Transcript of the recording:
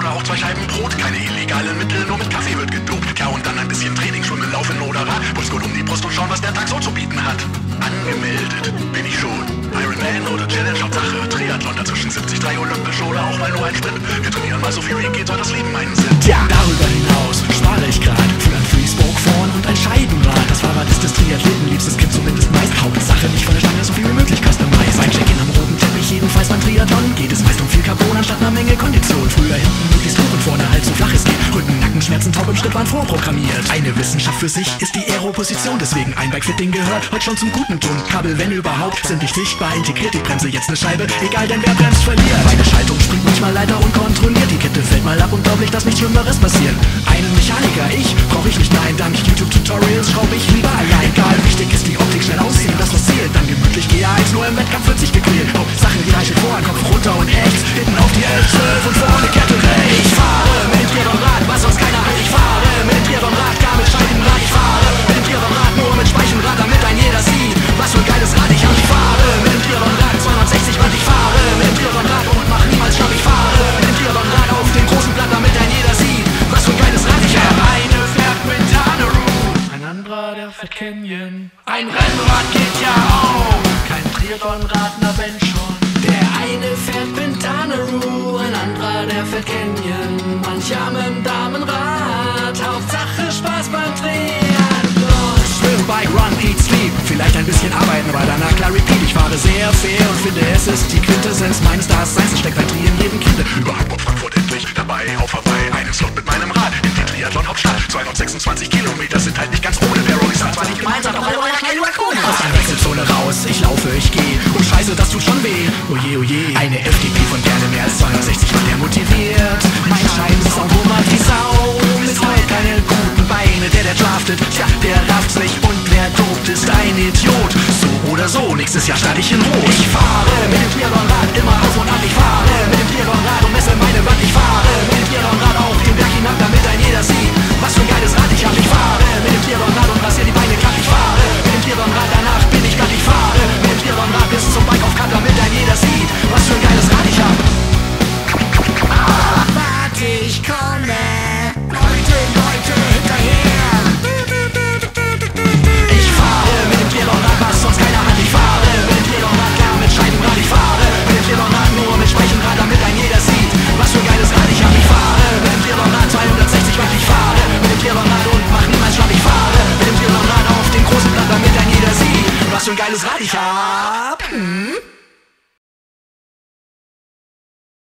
brauch zwei Scheiben Brot, keine illegalen Mittel, nur mit Kaffee wird gedopt. Ja, und dann ein bisschen Training, Schwimmen, Laufen oder Rad. Pulsgurt um die Brust und schauen, was der Tag so zu bieten hat. Angemeldet bin ich schon. Ironman oder Challenge, Hauptsache Triathlon. Dazwischen 73 Olympisch oder auch mal nur ein Sprint. Wir trainieren mal so viel wie geht, soll das Leben meinen Nackenschmerzen, taub im Schritt waren vorprogrammiert. Eine Wissenschaft für sich ist die Aero-Position. Deswegen ein Bikefitting gehört heute schon zum guten Ton. Kabel, wenn überhaupt, sind nicht sichtbar. Integriert die Bremse jetzt eine Scheibe. Egal, denn wer bremst, verliert. Meine Schaltung springt manchmal leider unkontrolliert. Die Kette fällt mal ab und glaub nicht, dass nichts Schlimmeres passieren. Einen Mechaniker, ich, brauch ich nicht, nein, dank YouTube-Tutorials schraub ich lieber allein. Egal, wichtig ist fährt Canyon. Ein Rennrad geht ja auch, kein Triathlonrad, na wenn schon. Der eine fährt Pentaneroo, ein anderer der fährt Canyon. Mit dem Damenrad, Hauptsache Spaß beim Triathlon. Swim, Bike, Run, Eat, Sleep, vielleicht ein bisschen arbeiten, aber danach klar repeat. Ich fahre sehr fair und finde es ist die Quintessenz meines Daseins. Es steckt ein Tri in jedem Kind. Über Hamburg, Frankfurt endlich dabei auf Hawaii. Einen Slot mit meinem Rad in die Triathlon-Hauptstadt. 226 Kilometer raus, ich geh. Oh Scheiße, das tut schon weh. Oje, oje. Eine FDP von gerne mehr als 260 Mann, der motiviert. Mein Scheibensound wummert die Sau. Mit heute keine guten Beine. Der, der draftet, tja, der rafft's nicht. Und wer dopt, ist ein Idiot. So oder so, nächstes Jahr starte ich in Rot. Ich fahre mit dem Triathlonrad immer auf und ab. was für ein geiles Rad ich hab. Hm?